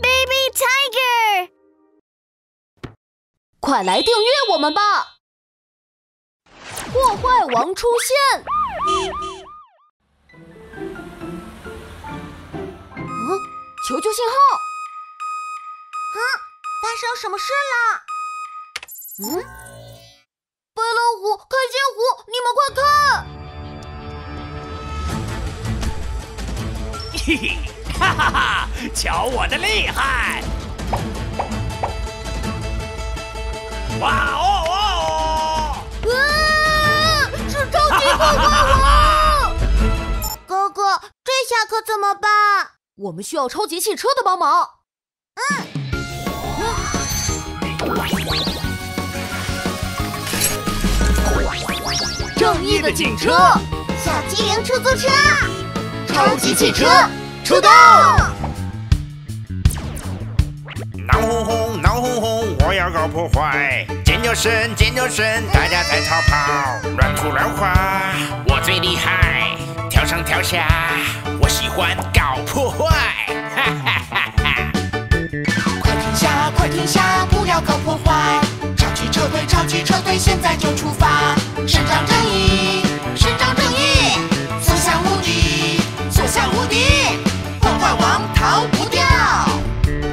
Baby Tiger，快来订阅我们吧！破坏王出现。嗯，求救信号。啊，发生什么事了？嗯，白老虎、开心虎，你们快看！嘿嘿，哈哈哈！瞧我的厉害！哇哦哦！啊，是超级破坏王！哥哥，这下可怎么办？我们需要超级汽车的帮忙。嗯。正义的警车，小机灵出租车，超级汽车出动！闹哄哄，闹哄哄，我要搞破坏！尖叫声，尖叫声，大家在逃跑，乱涂乱画，我最厉害，跳上跳下，我喜欢搞破坏！哈哈哈哈！快停下，快停下，不要搞破坏！超级车队，超级车队，现在就出发！伸张正义，王逃不掉！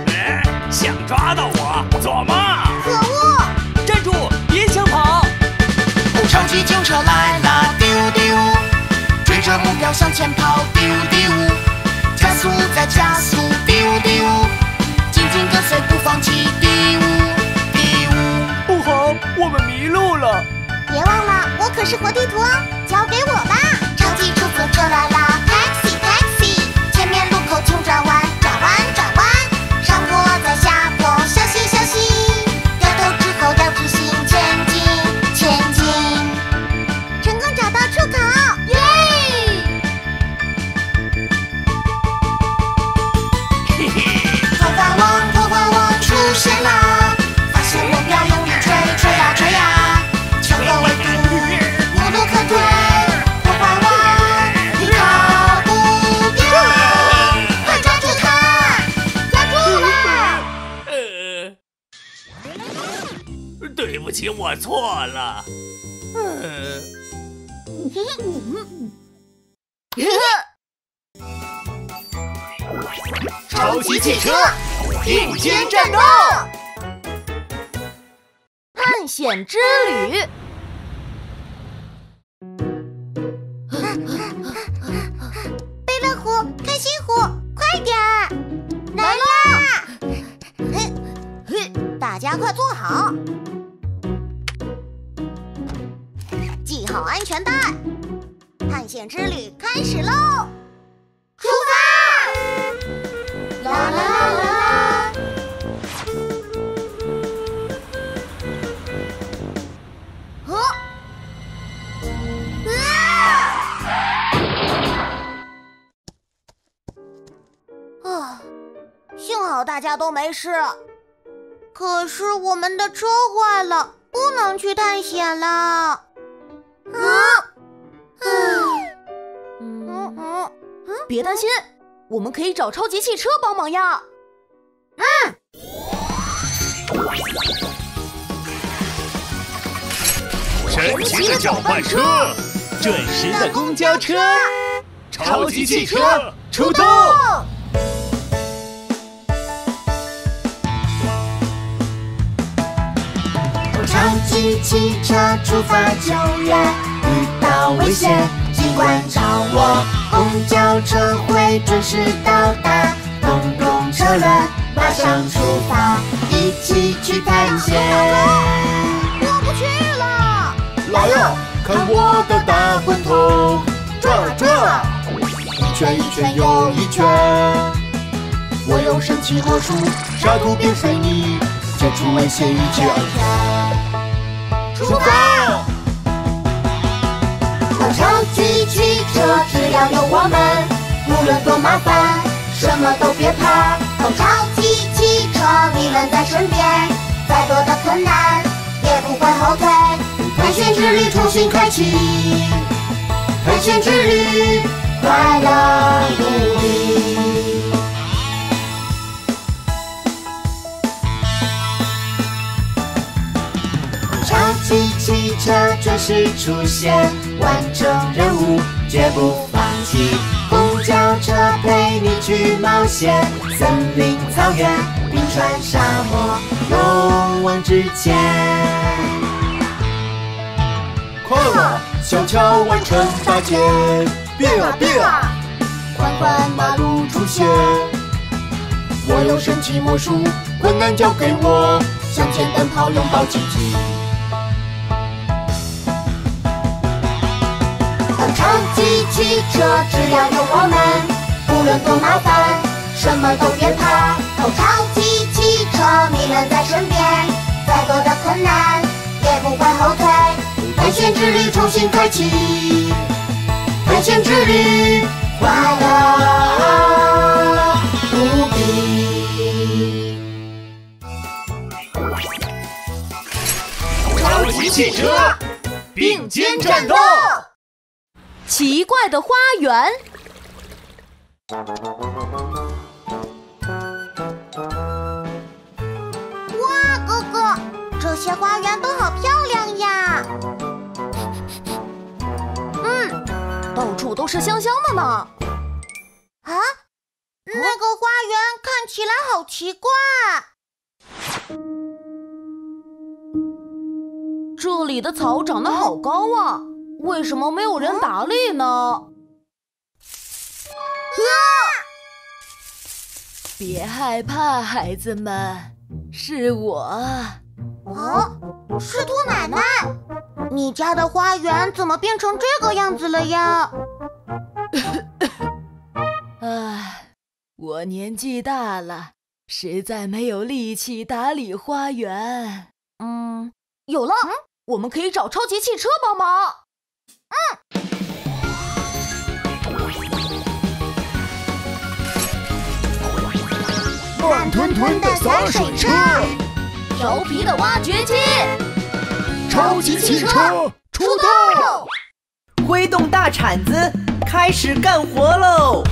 哎，想抓到我，做梦！可恶！站住，别想跑！超级警车来了，丢丢，追着目标向前跑，丢丢，加速再加速，丢丢，紧紧跟随不放弃，丢丢。不好，我们迷路了。别忘了，我可是活地图哦，交给我吧！超级出租车来啦，Taxi Taxi，前面路口错了。嗯，超级汽车并肩战斗，探险之旅。贝乐虎、开心虎，快点儿！来啦！嘿，嘿，大家快坐好，系好安全带，探险之旅开始喽！出发！啦啦啦啦啦！哦，啊！啊，幸好大家都没事。可是我们的车坏了，不能去探险了。别担心，我们可以找超级汽车帮忙呀。嗯神奇的搅拌车，准时的公交车，超级汽车出动！超级汽车出发救援，遇到危险尽管找我。公交车会准时到达，公共车轮马上出发，一起去探险。我不去了。来呀，看我的大滚筒，转啊转啊，一圈一圈又一圈。我用神奇魔术，沙土变水泥，解除危险，一切安全。出发！超级汽车，只要有我们，无论多麻烦，什么都别怕。超级汽车你们在身边，再多的困难也不会后退。探险之旅重新开启，探险之旅快乐无比。车准时出现，完成任务绝不放弃。公交车陪你去冒险，森林、草原、冰川、沙漠，勇往直前。快了，小乔完成搭建，变啊变啊，缓缓马路出现。我有神奇魔术，困难交给我，向前奔跑，拥抱奇迹。超级汽车，只要有我们，无论多麻烦，什么都别怕。哦，超级汽车，你们在身边，再多的困难也不会后退。探险之旅重新开启，探险之旅快乐无比。超级汽车并肩战斗。奇怪的花园，哇，哥哥，这些花园都好漂亮呀！嗯，到处都是香香的呢。啊，那个花园看起来好奇怪。这里的草长得好高啊，为什么没有人打理呢？别害怕，孩子们，是我。哦，是兔奶奶，你家的花园怎么变成这个样子了呀？唉，我年纪大了，实在没有力气打理花园。嗯，有了，我们可以找超级汽车帮忙。慢吞吞的洒水车，调皮的挖掘机，超级汽车出动！挥动大铲子，开始干活喽！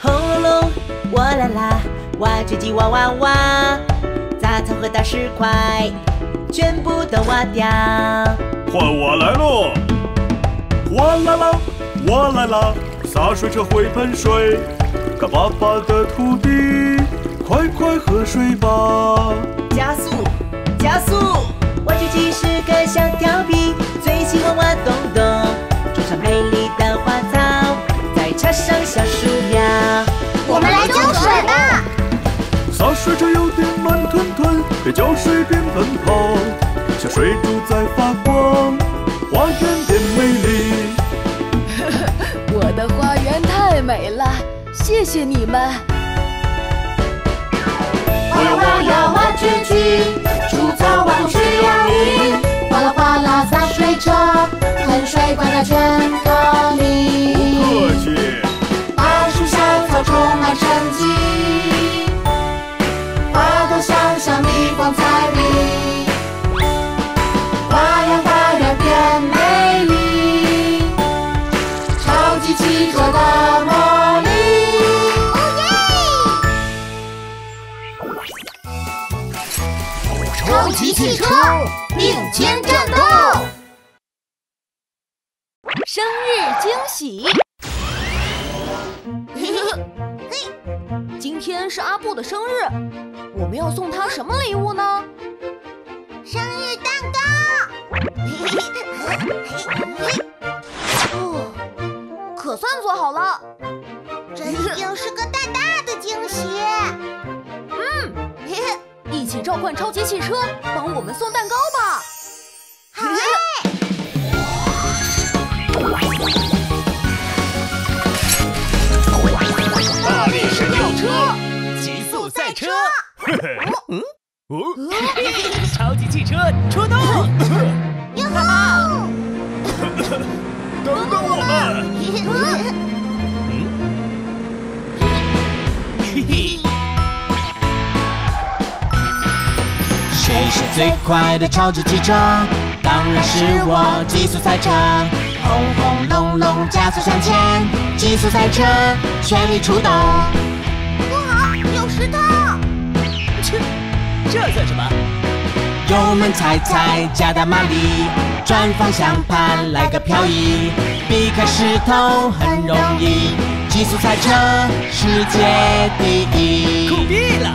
轰隆隆，哇啦啦，挖掘机挖挖挖，杂草和大石块全部都挖掉。换我来喽！哗啦啦，哗啦啦，洒水车会喷水，干巴巴的土地，快快喝水吧！加速，加速！挖掘机是个小调皮，最喜欢挖洞洞，种上美丽的花草，再插上小树苗。我们来浇水吧！洒水车有点慢吞吞，边浇水边奔跑，小水珠在发光，花园没了，谢谢你们。哗啦哗啦挖掘机，除草挖去要力。哗啦哗啦洒水车，喷水灌溉全汽车并肩战斗。生日惊喜！今天是阿布的生日，我们要送他什么礼物呢？生日蛋糕，哦，可算做好了。这一定是个召唤超级汽车，帮我们送蛋糕吧！好，大力神吊车，极速赛车，哦，超级汽车出动！哟吼！等等我们！谁是最快的超级汽车？当然是我，极速赛车！轰轰隆隆，加速向前，极速赛车，全力出动！不好，有石头！切，这算什么？油门踩踩，加大马力，转方向盘来个漂移，避开石头很容易，极速赛车世界第一。酷毙了！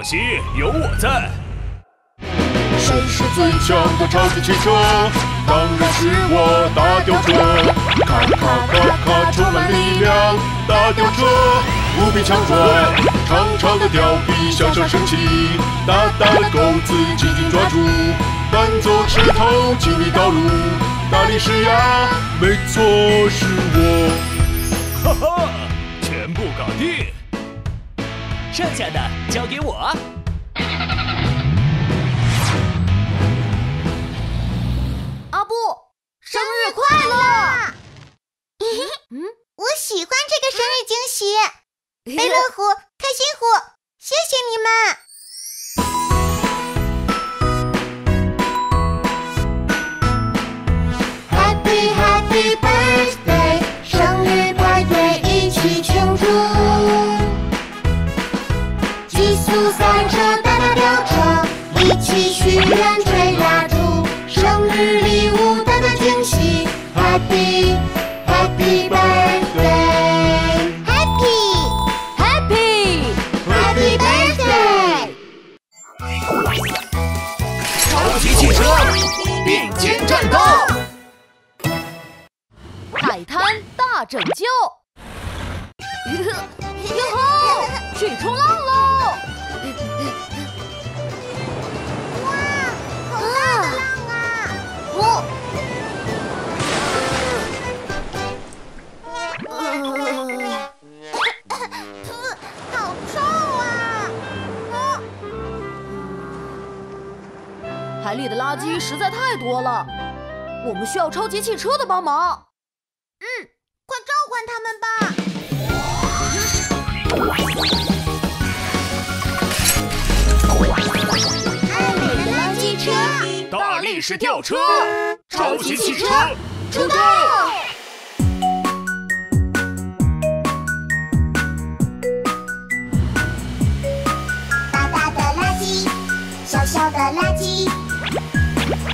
放心，有我在。谁是最强的超级汽车？当然是我大吊车！咔咔咔咔，充满力量，大吊车无比强壮，长长的吊臂向上升起，大大的钩子紧紧抓住，搬走石头清理道路，大力士呀，没错是我，哈哈，剩下的交给我。阿布，生日快乐！嗯，我喜欢这个生日惊喜。贝乐虎、开心虎，谢谢你们。Happy Happy 愿吹蜡烛。生日礼物，大大惊喜。Happy Happy Birthday，Happy Happy！Happy Birthday！超级汽车并肩战斗，海滩大拯救！哟吼，去冲浪喽！海里的垃圾实在太多了，我们需要超级汽车的帮忙。嗯快召唤他们吧！爱美的垃圾车，大力士吊车，超级汽车出动！大大的垃圾，小小的垃圾，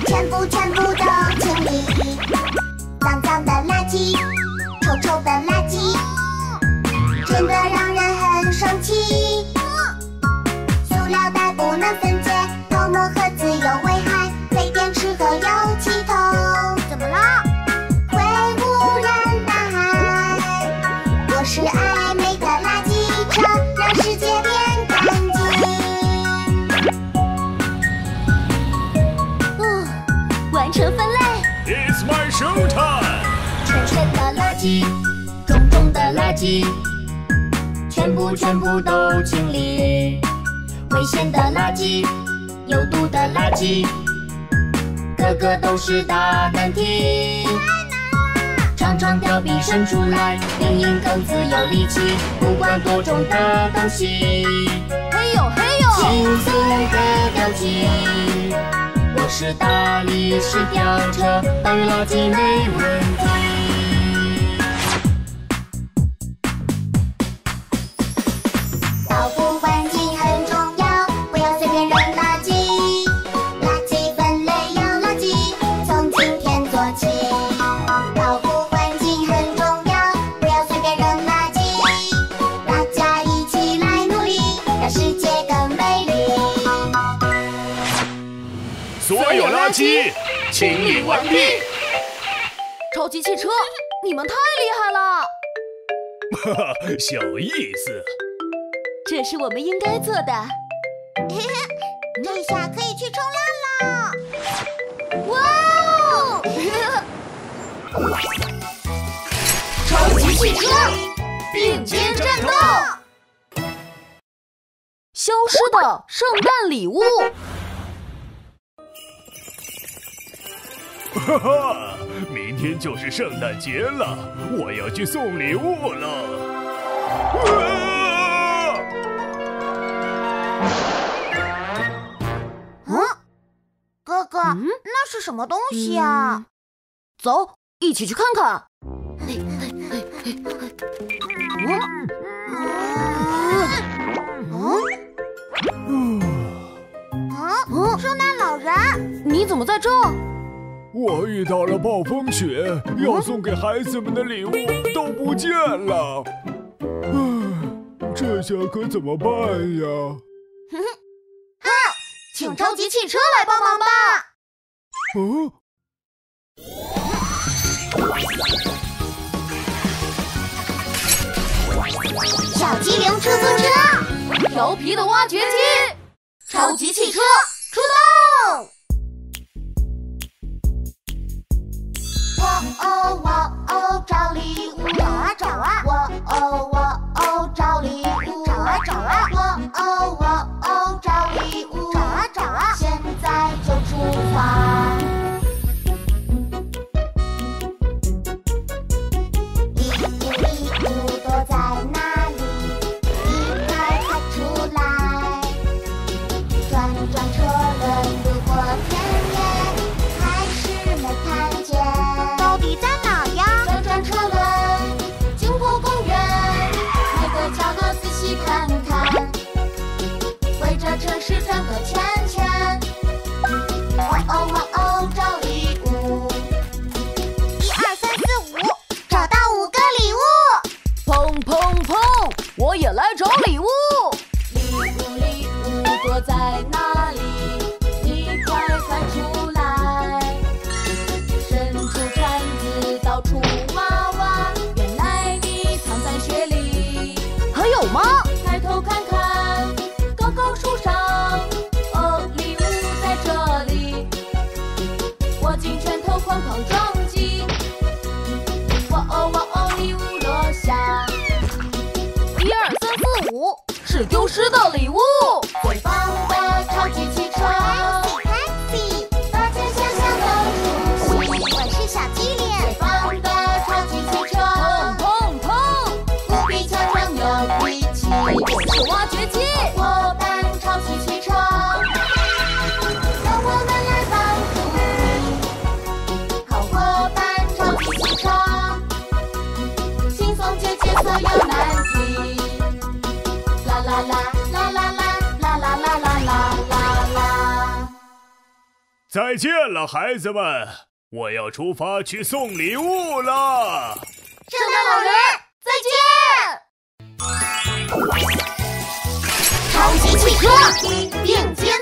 全部全部都清理。脏脏的垃圾，臭臭的垃圾，真的让人很生气。塑料袋不能分全部都清理。危险的垃圾，有毒的垃圾，个个都是大难题。长长吊臂伸出来，硬硬更自有力气，不管多重的东西，嘿呦嘿呦，轻松的吊起。我是大力士吊车，搬运垃圾没问题。有垃圾清理完毕。超级汽车，你们太厉害了！哈哈，小意思。这是我们应该做的。这下可以去冲浪了。哇哦！超级汽车并肩战斗。消失的圣诞礼物。哈哈，明天就是圣诞节了，我要去送礼物了。啊嗯，哥哥，那是什么东西啊？走，一起去看看。嗯嗯，圣诞老人，你怎么在这？我遇到了暴风雪，要送给孩子们的礼物都不见了。唉，这下可怎么办呀？哼哼，哈，请超级汽车来帮忙吧。嗯。小机灵出租车，调皮的挖掘机，超级汽车我哦哇哦找礼物，找啊找啊！我哦我哦有吗？抬头看看，高高树上，哦，礼物在这里。握紧拳头，哐哐撞击。哇哦哇哦，礼物落下。一二三四五，是丢失的礼物。再见了，孩子们，我要出发去送礼物了。圣诞老人，再见！超级汽车，并肩。